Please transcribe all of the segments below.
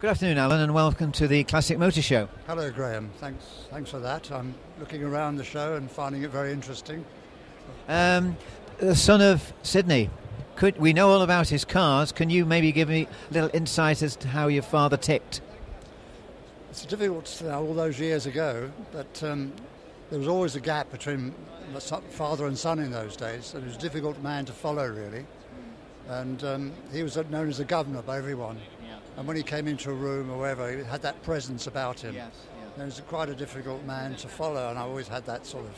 Good afternoon, Allan, and welcome to the Classic Motor Show. Hello, Graham. Thanks, thanks for that. I'm looking around the show and finding it very interesting. Um, the son of Sydney. Could we know all about his cars? Can you maybe give me a little insight as to how your father ticked? It's difficult to know all those years ago, but um, there was always a gap between father and son in those days, and he was a difficult man to follow, really. And um, he was known as a governor by everyone. And when he came into a room or wherever, he had that presence about him. Yes, yeah. And he was quite a difficult man to follow, and I always had that sort of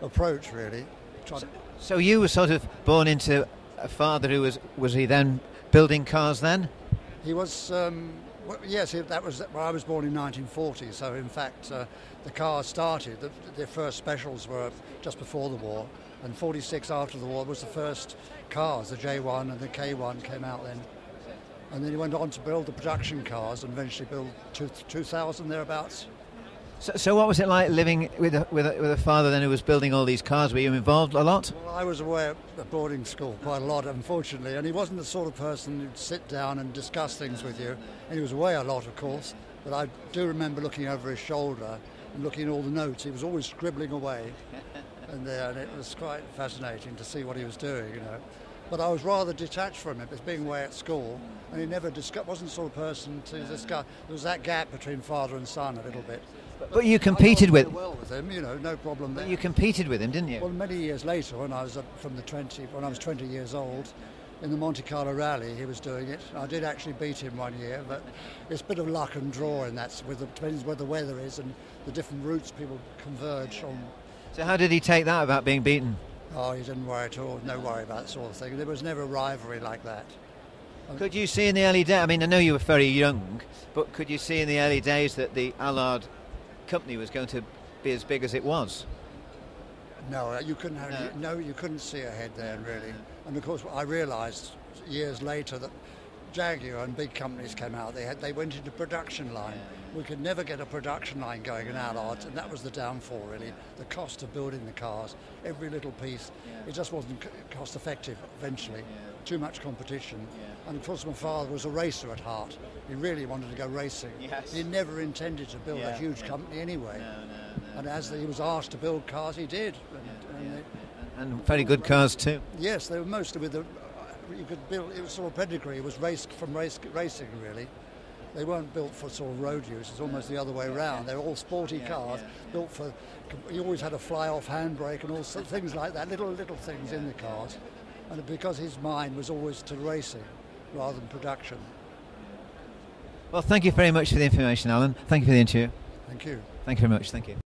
approach, really. So, so you were sort of born into a father who was was he then building cars then? He was. Um, well, yes, that was. Well, I was born in 1940, so in fact, uh, the car started. The, their first specials were just before the war, and 46 after the war was the first cars. The J1 and the K1 came out then, and then he went on to build the production cars and eventually build 2000 thereabouts. So, so, what was it like living with a, with, a, with a father then who was building all these cars? Were you involved a lot? Well, I was away at boarding school quite a lot, unfortunately, and he wasn't the sort of person who'd sit down and discuss things with you. And he was away a lot, of course, but I do remember looking over his shoulder and looking at all the notes. He was always scribbling away, and there, and it was quite fascinating to see what he was doing, you know. But I was rather detached from him as being away at school, and he never discuss, wasn't the sort of person to discuss. There was that gap between father and son a little bit. But you competed with, well with him, you know, no problem there. But you competed with him, didn't you? Well, many years later, when I was from the 20, when I was 20 years old, in the Monte Carlo Rally, he was doing it. I did actually beat him one year, but it's a bit of luck and draw in that. With the, depends where the weather is and the different routes people converge on. So how did he take that about being beaten? Oh, he didn't worry at all. No worry about that sort of thing. There was never a rivalry like that. Could you see in the early days? I mean, I know you were very young, but could you see in the early days that the Allard company was going to be as big as it was. No, uh, you couldn't. Have, no. no. you couldn't see ahead then, really. And of course, I realised years later that Jaguar and big companies came out. They had they went into production line. We could never get a production line going in Allard, and that was the downfall really. The cost of building the cars, every little piece, it just wasn't cost effective. Eventually, too much competition. And of course, my father was a racer at heart. He really wanted to go racing. Yes. He never intended to build yeah. a huge company anyway. No, no, no, and as he was asked to build cars, he did. And, and, they, and very good cars too. Yes, they were mostly with the. You could build. It was sort of pedigree. It was race from race racing really. They weren't built for sort of road use. It's almost the other way around. They're all sporty cars built for. You always had a fly-off handbrake and all sorts things like that. Little little things in the cars, and because his mind was always to racing rather than production. Well, thank you very much for the information, Allan. Thank you for the interview. Thank you. Thank you very much. Thank you.